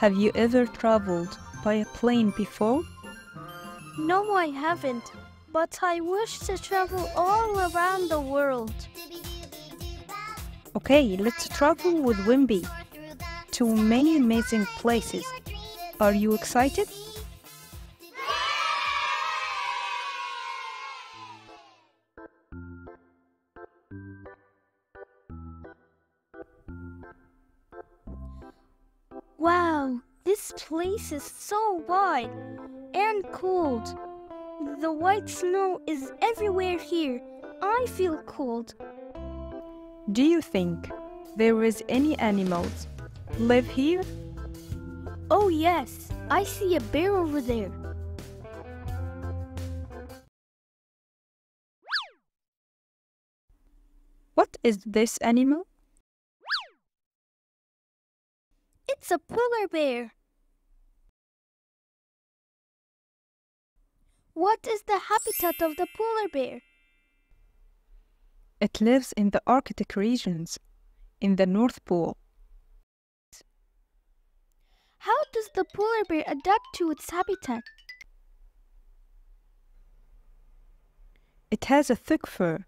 Have you ever traveled by a plane before? No, I haven't, but I wish to travel all around the world. Okay, let's travel with Wimpy to many amazing places. Are you excited? Wow, this place is so wide and cold. The white snow is everywhere here. I feel cold. Do you think there is any animals live here? Oh yes, I see a bear over there. What is this animal? It's a polar bear. What is the habitat of the polar bear? It lives in the Arctic regions, in the North Pole. How does the polar bear adapt to its habitat? It has a thick fur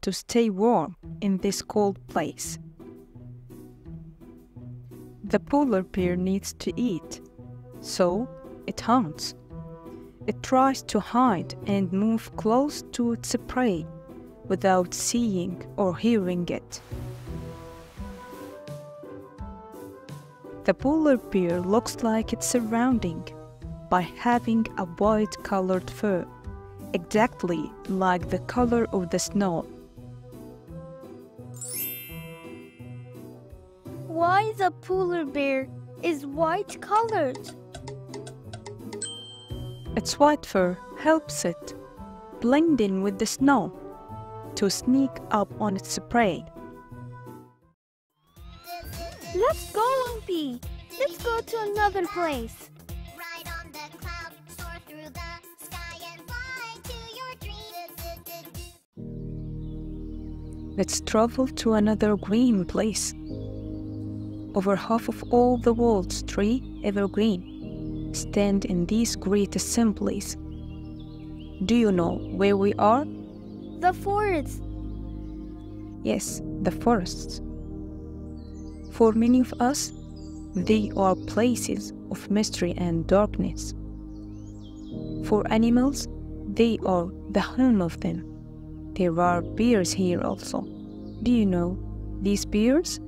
to stay warm in this cold place. The polar bear needs to eat, so it hunts. It tries to hide and move close to its prey without seeing or hearing it. The polar bear looks like its surrounding by having a white colored fur, exactly like the color of the snow. Why the polar bear is white colored? Its white fur helps it blend in with the snow to sneak up on its prey. Let's go, Lumpy. Let's go to another place. Ride on the cloud, soar through the sky and fly to your dreams. Let's travel to another green place. Over half of all the world's tree evergreen stand in these great assemblies. Do you know where we are? The forest. Yes, the forests. For many of us, they are places of mystery and darkness. For animals, they are the home of them. There are bears here also. Do you know these bears?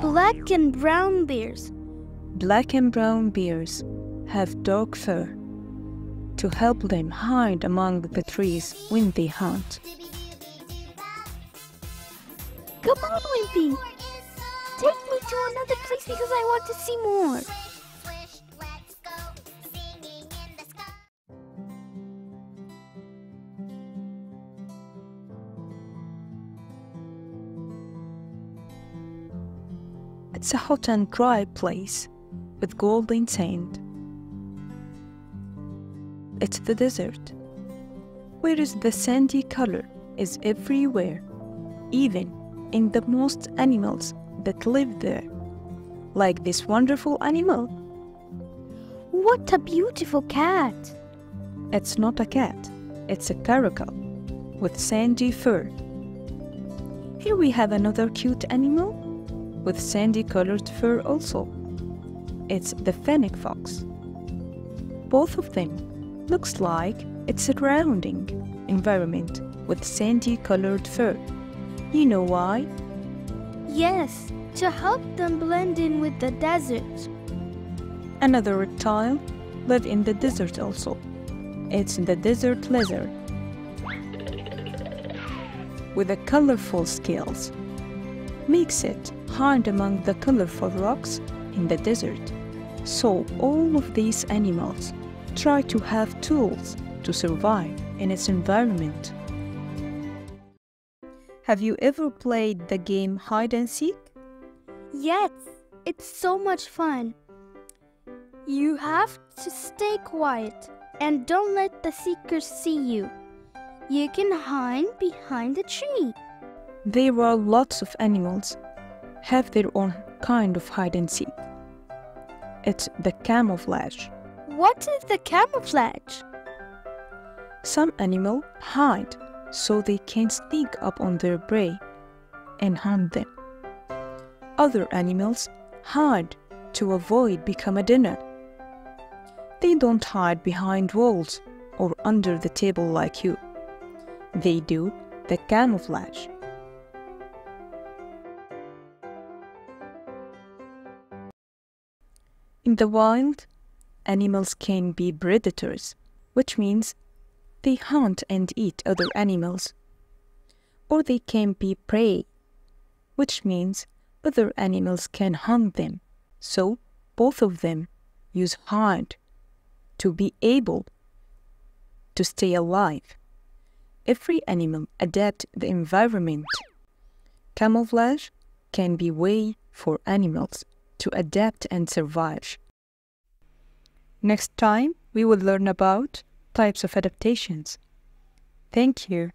Black and brown bears. Black and brown bears have dark fur to help them hide among the trees when they hunt. Come on, Wimpy. Take me to another place because I want to see more. It's a hot and dry place with golden sand. It's the desert. Where is the sandy color is everywhere, even in the most animals that live there. Like this wonderful animal. What a beautiful cat. It's not a cat, it's a caracal with sandy fur. Here we have another cute animal with sandy colored fur also. It's the fennec fox. Both of them looks like its surrounding environment with sandy colored fur. You know why? Yes, to help them blend in with the desert. Another reptile live in the desert also. It's the desert lizard with the colorful scales. Makes it hide among the colorful rocks in the desert. So all of these animals try to have tools to survive in its environment. Have you ever played the game hide and seek? Yes, it's so much fun. You have to stay quiet and don't let the seekers see you. You can hide behind a tree. There are lots of animals have their own kind of hide and seek. It's the camouflage. What is the camouflage? Some animals hide so they can sneak up on their prey and hunt them. Other animals hide to avoid become a dinner. They don't hide behind walls or under the table like you. They do the camouflage. In the wild, animals can be predators, which means they hunt and eat other animals. Or they can be prey, which means other animals can hunt them. So both of them use hide to be able to stay alive. Every animal adapt the environment. Camouflage can be way for animals to adapt and survive. Next time, we will learn about types of adaptations. Thank you.